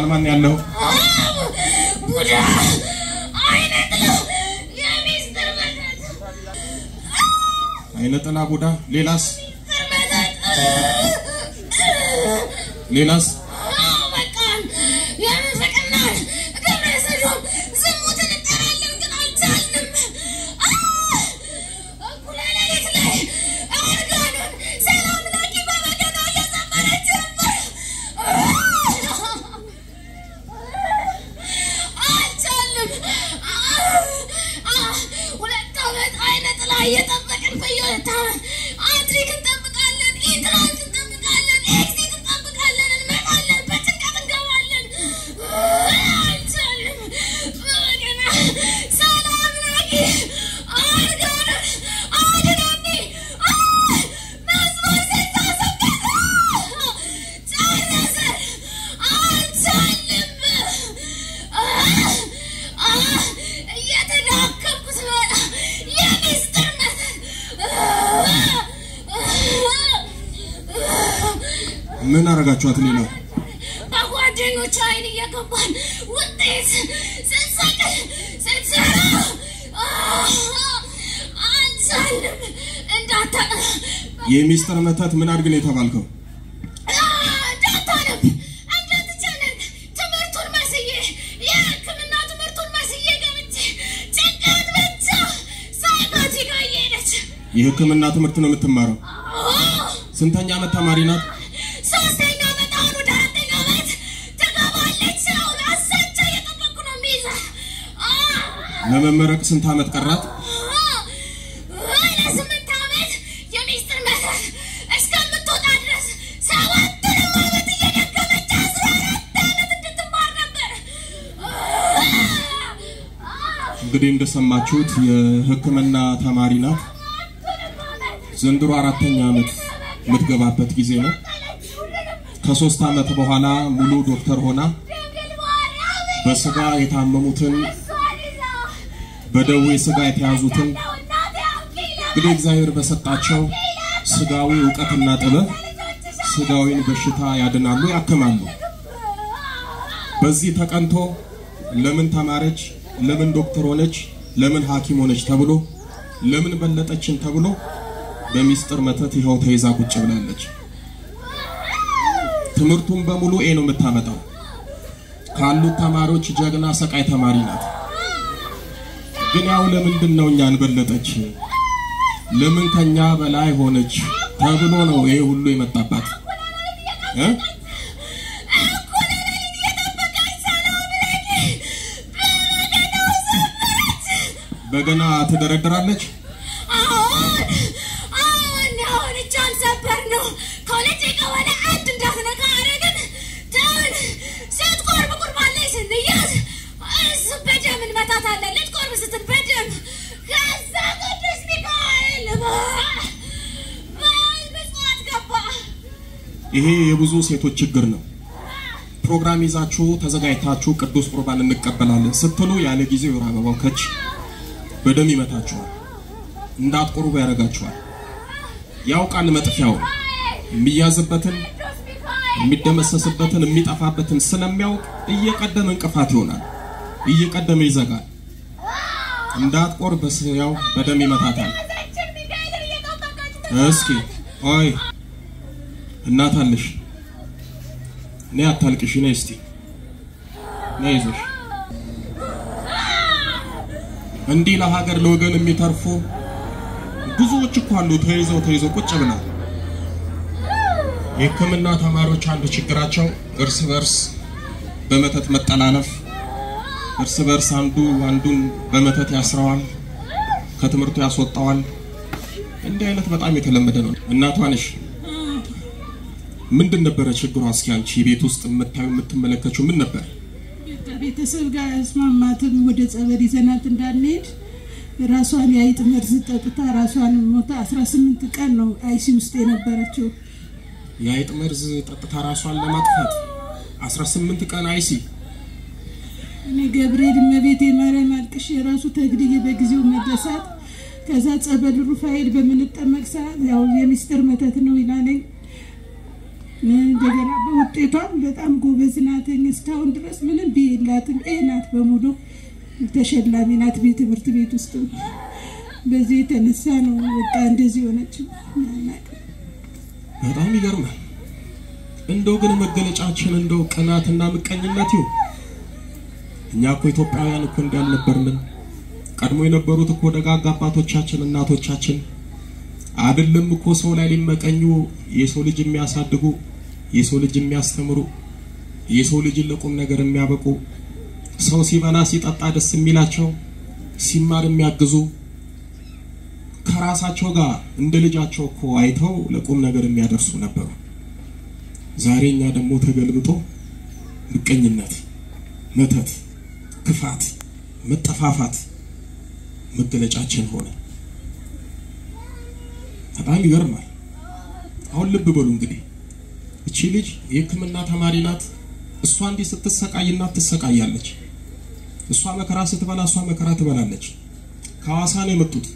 ማን ማን ያለው? ቡዳ አይነ ጥላ ቡዳ። ሌላስ? ሌላስ? ምን አረጋችኋት? ሌላ በጓደኞች አይን እየገባን ውጤት ስንሰቅ ስንሰራ እንዳታ የሚስጥር መተት ምን አድርግ ነው የተባልከው? የህክምና ትምህርት ነው የምትማረው? ስንተኛ ዓመት ተማሪ ናት? ለመመረቅ ስንት ዓመት ቀራት? ለስምንት ዓመት የሚስጥር መተት እስከምትወጣ ድረስ ሰባቱንም ዓመት እየደከመች አስራ አራት ዓመት እንድትማር ነበር። እንግዲህ እንደሰማችሁት የህክምና ተማሪ ናት። ዘንድሮ አራተኛ ዓመት የምትገባበት ጊዜ ነው። ከሶስት ዓመት በኋላ ሙሉ ዶክተር ሆና በስጋ የታመሙትን በደዌ ስጋ የተያዙትን እንግዲህ እግዚአብሔር በሰጣቸው ስጋዊ እውቀትና ጥበብ ስጋዊን በሽታ ያድናሉ፣ ያክማሉ። በዚህ ተቀንቶ ለምን ተማረች፣ ለምን ዶክተር ሆነች፣ ለምን ሐኪም ሆነች ተብሎ ለምን በለጠችን ተብሎ በሚስጥር መተት ይኸው ተይዛ ቁጭ ብላለች። ትምህርቱን በሙሉ ኤ ነው የምታመጣው። ካሉት ተማሪዎች ጀግና ሰቃይ ተማሪ ናት። ግን ያው ለምንድን ነው እኛን በለጠች፣ ለምን ከኛ በላይ ሆነች ተብሎ ነው ይሄ ሁሉ የመጣባት? በገና ትደረድራለች። ይሄ የብዙ ሴቶች ችግር ነው። ፕሮግራም ይዛችሁ ተዘጋጅታችሁ ቅዱስ ቁርባን እንቀበላለን ስትሉ ያለ ጊዜው የወር አበባው ከች በደም ይመታችኋል፣ እንዳትቆርቡ ያደርጋችኋል። ያውቃል መጥፊያውን የሚያዝበትን የሚደመሰስበትን የሚጠፋበትን ስለሚያውቅ እየቀደመ እንቅፋት ይሆናል፣ እየቀደመ ይዘጋል። እንዳትቆርብ ያው በደም ይመታታል። እስኪ ኦይ እናት አለሽ፣ እኔ አታልቅሽ፣ ነይ እስቲ ነይ ይዞሽ እንዲህ ለሀገር ለወገን የሚተርፉ ብዙዎች እኮ አሉ። ተይዘው ተይዘው ቁጭ ብለው የሕክምና ተማሪዎች አንዱ ችግራቸው እርስ በርስ በመተት መጠላለፍ፣ እርስ በርስ አንዱ አንዱን በመተት ያስረዋል፣ ከትምህርቱ ያስወጣዋል። እንዲህ አይነት በጣም የተለመደ ነው። እናቷ ነሽ። ምንድን ነበረ ችግሯ? እስኪ አንቺ ቤት ውስጥ የምታዩ የምትመለከችው ምን ነበር? ከቤተሰብ ጋር ያስማማትም ወደ ጸበል ይዘናት እንዳንሄድ ራሷን የአይጥ መርዝ ጠጥታ ራሷን ሞታ 18 ቀን ነው አይሲ ውስጥ የነበረችው። የአይጥ መርዝ ጠጥታ ራሷን ለማጥፋት 18 ቀን አይሲ እኔ ገብርኤል እመቤቴ ማርያም አልቅሽ የራሱ ተግድዬ በጊዜው መደሳት ከዛ ጸበል ሩፋኤል በምንጠመቅ ሰዓት ያው የሚስጥር መተት ነው ይላለኝ። እንደገና በውጤቷም በጣም ጎበዝ ናትኝ። እስካሁን ድረስ ምንም ቢላትም ኤ ናት በሙሉ ተሸላሚ ናት ትምህርት ቤት ውስጥ። በዚህ የተነሳ ነው በቃ እንደዚህ ሆነችው። በጣም ይገርማል። እንደው ግን መገለጫችን እንደው ቅናትና ምቀኝነት ይሁን። እኛ እኮ ኢትዮጵያውያን እኮ እንዳልነበርንም ቀድሞ የነበሩት እኮ ደጋግ አባቶቻችን እናቶቻችን አይደለም እኮ ሰው ላይ ሊመቀኙ የሰው ልጅ የሚያሳድጉ የሰው ልጅ የሚያስተምሩ የሰው ልጅን ለቁም ነገር የሚያበቁ ሰው ሲበላ ሲጠጣ ደስ የሚላቸው ሲማር የሚያግዙ ከራሳቸው ጋር እንደ ልጃቸው እኮ አይተው ለቁም ነገር የሚያደርሱ ነበሩ። ዛሬ እኛ ደግሞ ተገልብጦ ምቀኝነት፣ መተት፣ ክፋት፣ መጠፋፋት መገለጫችን ሆነ። በጣም ይገርማል። አሁን ልብ በሉ እንግዲህ እቺ ልጅ የሕክምና ተማሪ ናት። እሷ እንዲህ ስትሰቃይ እናት ትሰቃያለች። እሷ መከራ ስትበላ እሷ መከራ ትበላለች። ከሐዋሳ ነው የመጡት።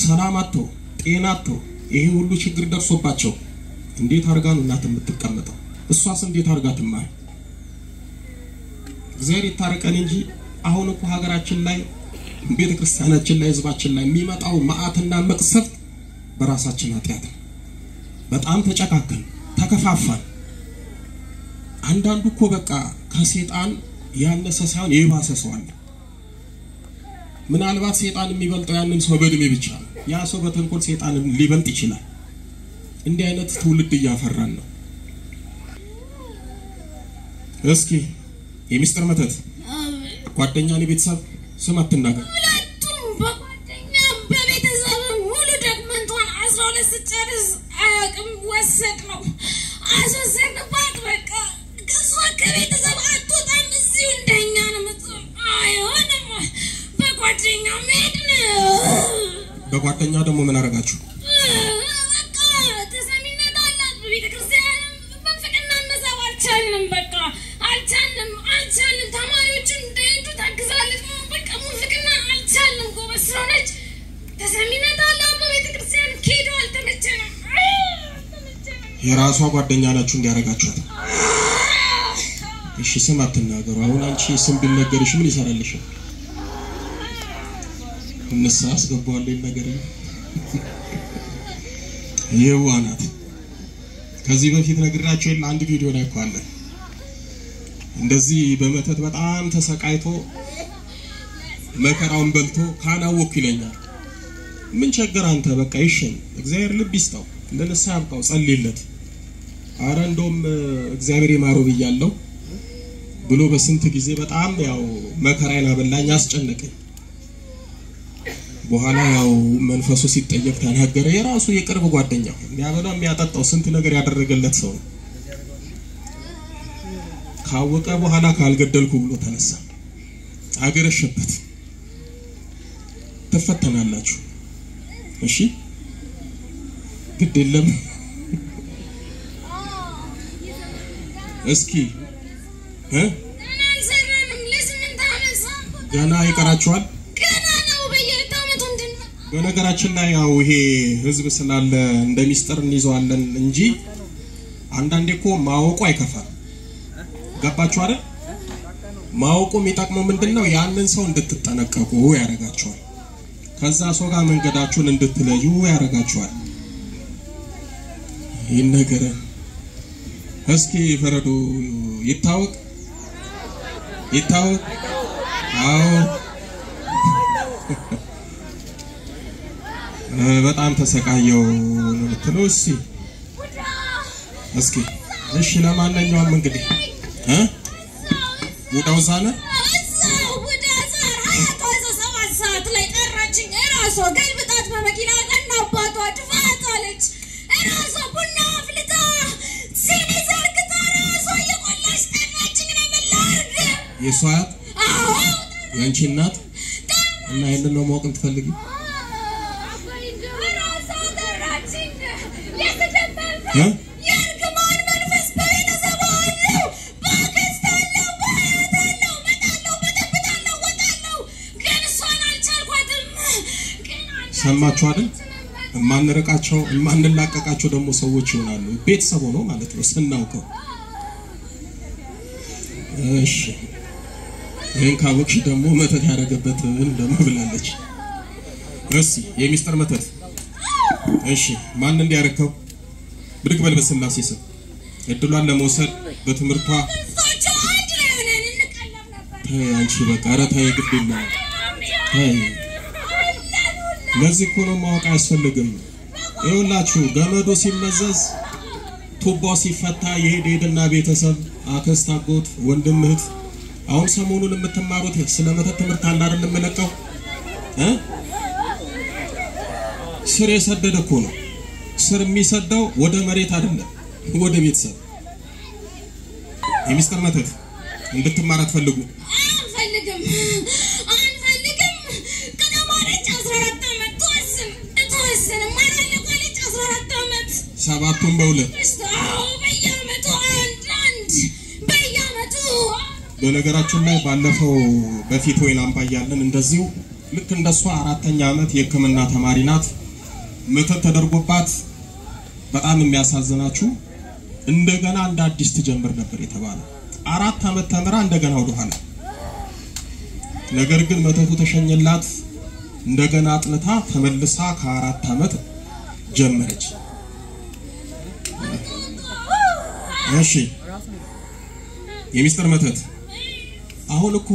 ሰላም አጥተው ጤና አጥተው ይሄ ሁሉ ችግር ደርሶባቸው እንዴት አድርጋ ነው እናት የምትቀመጠው? እሷስ እንዴት አድርጋ ትማር? እግዚአብሔር ይታረቀን እንጂ አሁን እኮ ሀገራችን ላይ ቤተ ክርስቲያናችን ላይ ህዝባችን ላይ የሚመጣው መዓትና መቅሰፍት በራሳችን ኃጢአት ነው። በጣም ተጨካከን፣ ተከፋፋን። አንዳንዱ እኮ በቃ ከሴጣን ያነሰ ሳይሆን የባሰ ሰው አለ። ምናልባት ሴጣን የሚበልጠው ያንን ሰው በእድሜ ብቻ ነው። ያ ሰው በተንኮል ሴጣን ሊበልጥ ይችላል። እንዲህ አይነት ትውልድ እያፈራን ነው። እስኪ የሚስጥር መተት ጓደኛን የቤተሰብ ስም አትናገር። ሁለቱም በጓደኛም በቤተሰብም ሙሉ ደግመንቷን አስራ ሁለት ስጨርስ አያውቅም ወሰድ ነው አስወሰድንባት። በቃ እሷ ከቤተሰብ አትወጣም፣ እዚሁ እንደኛ ነው የምትሆን። አይሆንም፣ በጓደኛ መሄድ ነው። በጓደኛ ደግሞ ምን አደረጋችሁ? የራሷ ጓደኛ ናችሁ እንዲያደርጋችኋት። እሺ ስም አትናገሩ። አሁን አንቺ ስም ቢነገርሽ ምን ይሰራልሽ? ንስሐ አስገባዋለሁ ነገር ይህዋ ናት። ከዚህ በፊት ነግራቸው የለ አንድ ቪዲዮ ላይ እኮ አለ እንደዚህ በመተት በጣም ተሰቃይቶ መከራውን በልቶ ካናወኩ ይለኛል። ምን ቸገር አንተ በቃ ይሸኝ፣ እግዚአብሔር ልብ ይስጠው፣ ለንስሐ ያብቃው፣ ጸልይለት። አረ እንደውም እግዚአብሔር ይማረው ብያለሁ ብሎ በስንት ጊዜ በጣም ያው መከራዬን አበላኝ፣ አስጨነቀኝ። በኋላ ያው መንፈሱ ሲጠየቅ ተናገረ። የራሱ የቅርብ ጓደኛው የሚያበላው የሚያጠጣው ስንት ነገር ያደረገለት ሰው ነው። ካወቀ በኋላ ካልገደልኩ ብሎ ተነሳ። አገረሸበት። ትፈተናላችሁ። እሺ ግድ የለም እስኪ ገና ይቀራችኋል። በነገራችን ላይ ያው ይሄ ህዝብ ስላለ እንደ ሚስጥር እንይዘዋለን እንጂ አንዳንዴ እኮ ማወቁ አይከፋም። ገባችሁ አይደል? ማወቁ የሚጠቅመው ምንድን ነው? ያንን ሰው እንድትጠነቀቁ ያደርጋችኋል። ከዛ ሰው ጋር መንገዳችሁን እንድትለዩ ያደርጋችኋል። ይህን ነገር እስኪ ፈረዱ ይታወቅ ይታወቅ። አዎ በጣም ተሰቃየው ነው የምትለው። እስኪ እስኪ እሺ፣ ለማንኛውም እንግዲህ እ ውዳው ሰባት ሰዓት ላይ ጠራችኝ። እራሷ ገልብጣት በመኪና የእሷ አያት የአንቺ እናት እና ይህንን ነው ማወቅ የምትፈልጊ? ሰማችሁ አይደል? የማንርቃቸው የማንላቀቃቸው ደግሞ ሰዎች ይሆናሉ። ቤተሰብ ሆኖ ማለት ነው ስናውቀው። እሺ ይህን ካወቅሽ ደግሞ መተት ያደረገበት ደግሞ ብላለች። እሺ የሚስጥር መተት። እሺ ማን እንዲያረከው? ብድግ በል በስላሴ ስም። እድሏን ለመውሰድ በትምህርቷ አንቺ በቃ ኧረ ተይ ግድ የለም ለዚህ እኮ ነው ማወቅ አያስፈልግም። ይኸውላችሁ ገመዱ ሲመዘዝ ቱባው ሲፈታ የሄደ ሄደና ቤተሰብ አክስት አጎት ወንድም እህት አሁን ሰሞኑን የምትማሩት ስለ መተት ትምህርት አለ አይደል የምለቀው እ? ስር የሰደደ እኮ ነው። ስር የሚሰደው ወደ መሬት አይደለም ወደ ቤተሰብ። የሚስጥር መተት እንድትማር አትፈልጉ? አንፈልግም ከተማረች ዓመት ዓመት ሰባቱን በሁለት በነገራችን ላይ ባለፈው በፊት ወይን አምባ እያለን እንደዚሁ ልክ እንደሷ አራተኛ ዓመት የሕክምና ተማሪ ናት። መተት ተደርጎባት በጣም የሚያሳዝናችሁ እንደገና እንደ አዲስ ትጀምር ነበር የተባለው። አራት ዓመት ተምራ እንደገና ወደኋላ። ነገር ግን መተቱ ተሸኘላት። እንደገና አጥንታ ተመልሳ ከአራት ዓመት ጀመረች። እሺ የሚስጥር መተት አሁን እኮ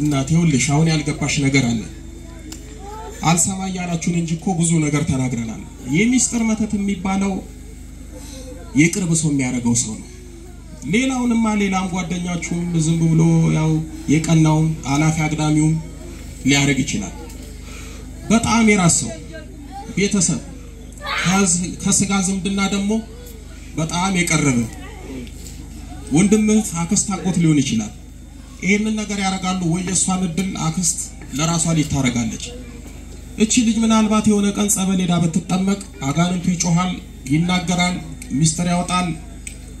እናቴ ይኸውልሽ አሁን ያልገባሽ ነገር አለ። አልሰማ እያላችሁን እንጂ እኮ ብዙ ነገር ተናግረናል። የሚስጥር መተት የሚባለው የቅርብ ሰው የሚያደርገው ሰው ነው። ሌላውንማ ሌላም ጓደኛችሁም ዝም ብሎ ያው የቀናውም አላፊ አግዳሚውም ሊያደርግ ይችላል። በጣም የራስ ሰው ቤተሰብ ከስጋ ዝምድና ደግሞ በጣም የቀረበ ወንድምህ አክስት አጎት ሊሆን ይችላል። ይህንን ነገር ያደርጋሉ ወይ የእሷን እድል አክስት ለራሷ ልጅ ታደርጋለች። እቺ ልጅ ምናልባት የሆነ ቀን ጸበል ሄዳ ብትጠመቅ አጋንንቱ ይጮሃል፣ ይናገራል፣ ሚስጥር ያወጣል፣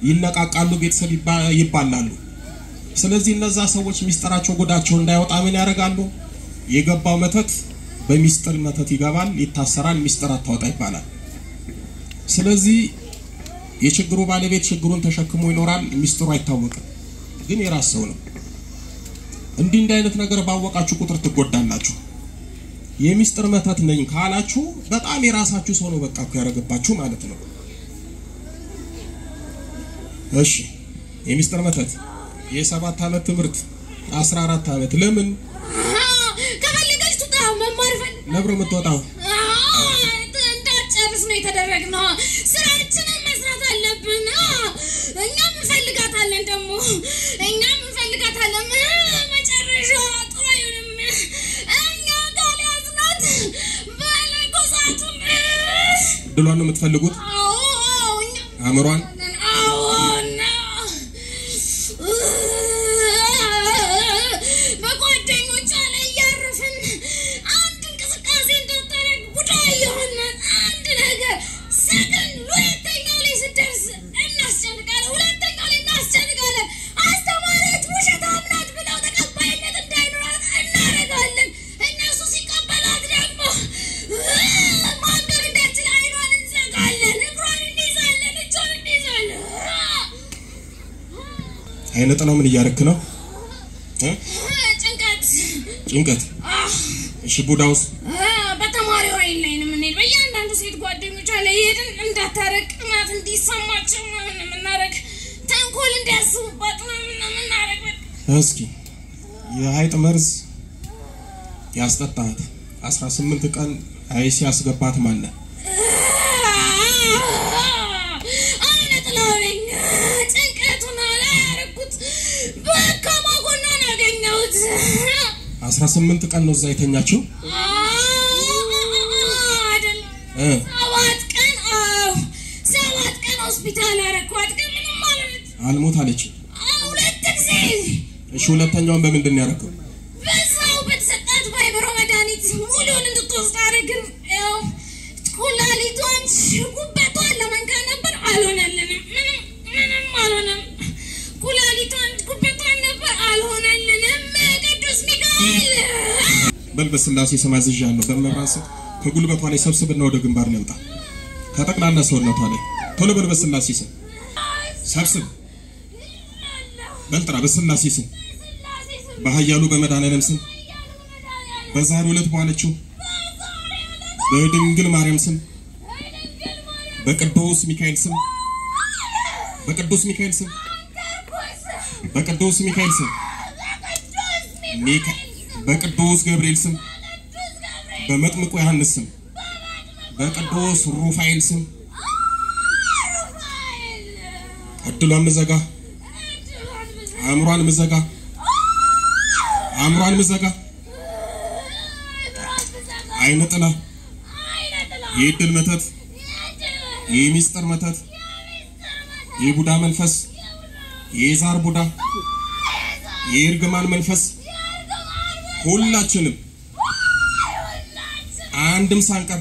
ይነቃቃሉ፣ ቤተሰብ ይባ- ይባላሉ። ስለዚህ እነዛ ሰዎች ሚስጥራቸው ጉዳቸው እንዳይወጣ ምን ያደርጋሉ? የገባው መተት በሚስጥር መተት ይገባል፣ ይታሰራል፣ ሚስጥር አታወጣ ይባላል። ስለዚህ የችግሩ ባለቤት ችግሩን ተሸክሞ ይኖራል፣ ሚስጥሩ አይታወቅም፣ ግን የራስ ሰው ነው። እንዲህ እንዲህ አይነት ነገር ባወቃችሁ ቁጥር ትጎዳላችሁ። የሚስጥር መተት ነኝ ካላችሁ በጣም የራሳችሁ ሰው ነው በቃ እኮ ያደረገባችሁ ማለት ነው። እሺ የሚስጥር መተት የሰባት ዓመት ትምህርት አስራ አራት ዓመት ለምን ከፈለገች ትውጣ መማር ፈልግ ነብሮ የምትወጣው እንዳትጨርስ ነው የተደረግነው። ስራችንን መስራት አለብን። እኛም እንፈልጋታለን ደግሞ እኛም እንፈልጋታለን። ድሏን ነው የምትፈልጉት? አእምሯን አይነ ጥላው ምን እያረክ ነው እ? ጭንቀት ጭንቀት እሺ ቡዳውስ በተማሪው አይን ላይ ነው የምንሄድ። በእያንዳንዱ ሴት ጓደኞቿ ላይ ሄድን እንዳታረቅ ቅናት እንዲሰማቸው ምናምን የምናረግ። ተንኮል እንዲያስቡባት ምናምን የምናረግ። እስኪ የሀይጥ መርዝ ያስጠጣት 18 ቀን አይሲ ያስገባት ማነ 18 ቀን ነው እዛ የተኛችው? አይደለም እ። ሰባት ቀን አዎ፣ ሰባት ቀን ሆስፒታል አልሞት አለች። ሁለት ጊዜ። እሺ ሁለተኛውን በምንድን ነው ያደረገው በል በስላሴ ስም አዝዣለሁ በመብራት ከጉልበቷ ላይ ሰብስብና ወደ ግንባር ላይ አውጣ። ከጠቅላላ ሰውነቷ ላይ ቶሎ በል በስላሴ ስም ሰብስብ። በልጥራ በስላሴ ስም በኃያሉ በመድኃኔዓለም ስም። በዛሬው ዕለት በዋለችው በድንግል ማርያም ስም። በቅዱስ ሚካኤል ስም። በቅዱስ ሚካኤል ስም። በቅዱስ ሚካኤል ስም። ሚካ- በቅዱስ ገብርኤል ስም በመጥምቁ ዮሐንስ ስም በቅዱስ ሩፋኤል ስም። እድሏን ምዘጋ፣ አእምሯን ምዘጋ፣ አእምሯን ምዘጋ፣ አይነ ጥላ፣ የእድል መተት፣ የሚስጥር መተት፣ የቡዳ መንፈስ፣ የዛር ቡዳ፣ የእርግማን መንፈስ ሁላችንም አንድም ሳንቀር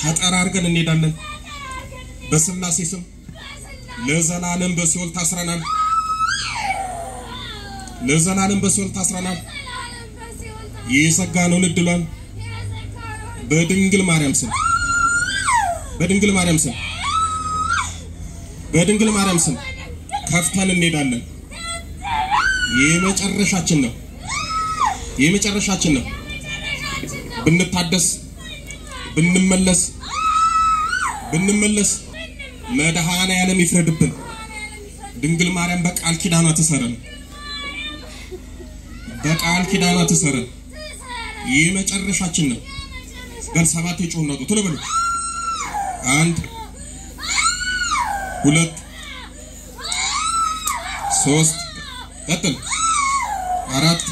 ተጠራርገን እንሄዳለን። በስላሴ ስም ለዘላለም በሲኦል ታስረናል። ለዘላለም በሲኦል ታስረናል። የዘጋነውን እድሏን በድንግል ማርያም ስም በድንግል ማርያም ስም በድንግል ማርያም ስም ከፍተን እንሄዳለን። የመጨረሻችን ነው። የመጨረሻችን ነው። ብንታደስ ብንመለስ ብንመለስ መድኃኔ ዓለም ይፍረድብን። ድንግል ማርያም በቃል ኪዳኗ ትሰረን፣ በቃል ኪዳኗ ትሰረን። ይህ መጨረሻችን ነው። በል ሰባት የጮህ ነጡ ቶሎ በሉ። አንድ ሁለት ሶስት ቀጥል አራት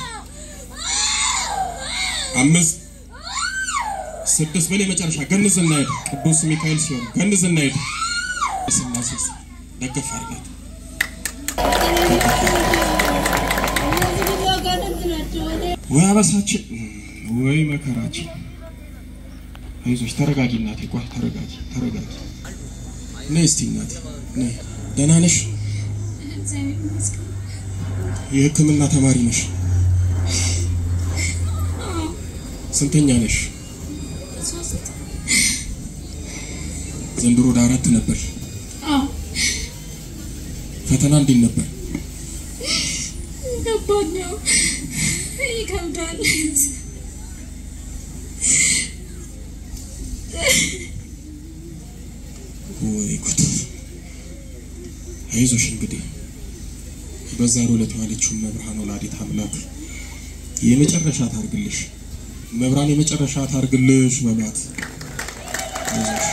አምስት ስድስት በላይ መጨረሻ ገንዝ እናሄድ። ቅዱስ ሚካኤል ሲሆን ገንዝ እናሄድ። ስላሴ ደገፍ አድርጋት። ወይ አበሳችን፣ ወይ መከራችን። አይዞሽ ተረጋጊ እናቴ፣ ቆይ ተረጋጊ፣ ተረጋጊ። ነይ እስቲ እናቴ ነይ። ደህና ነሽ? የሕክምና ተማሪ ነሽ? ስንተኛ ነሽ? ዘንድሮ ወደ አራት ነበር። ፈተና እንዴት ነበር? ከባድ ነው፣ ይከብዳል። ወይ ጉድ! አይዞሽ እንግዲህ በዛሬው ዕለት የዋለችውን መብርሃን ወላዲተ አምላክ የመጨረሻ ታርግልሽ። መብርሃን የመጨረሻ ታርግልሽ አይዞሽ